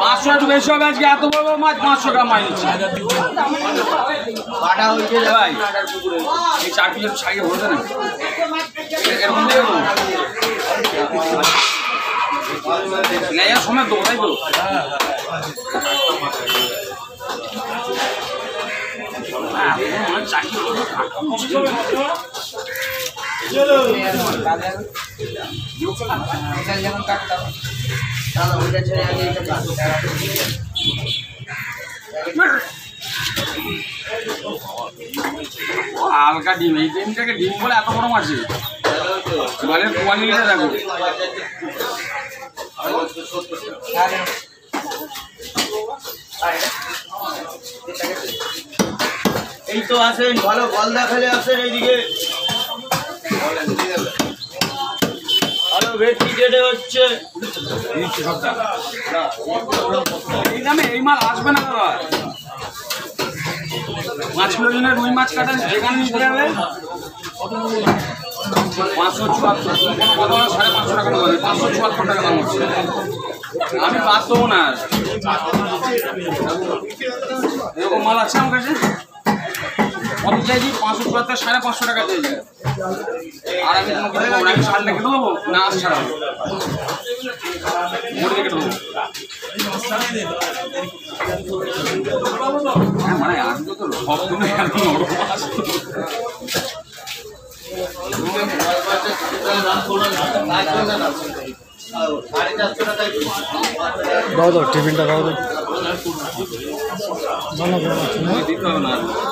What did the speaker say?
পাঁচশো একটু বেশি হবে আজকে এত বড় বড় মাছ পাঁচশো গ্রাম মাছ নিচ্ছে ভাই এই চার কিলো সাইডে ভরবে না এরকম দেবো নেওয়ার সময় দেবো তাই তো হ্যাঁ, এত বড় মাছ হালকা ডিম, এই ডিমটাকে ডিম বলে এত বড় মাছ জলের কোয়ালিটিটা দেখো। এই তো আসেন, ভালো বল দেখালে আসেন এইদিকে। হচ্ছে? এই আসবে না দাদা? রুই মাছ যাবে? পাঁচশো সাড়ে পাঁচশো টাকা পাঁচশো টাকা আমি বাদ দেবো না। এরকম মাল আছে আমার কাছে? কত চাইছি? পাঁচশো চুয়াত্তর সাড়ে পাঁচশো টাকা চাইছি আর আমি করব না আমি ষাট কেটে দেবো? না ছাড়া মোটে কেটে দেবো। হ্যাঁ মানে আমি তো সব দিনে এত নরম দাও দাও টিফিনটা দাও দাও। দিতে হবে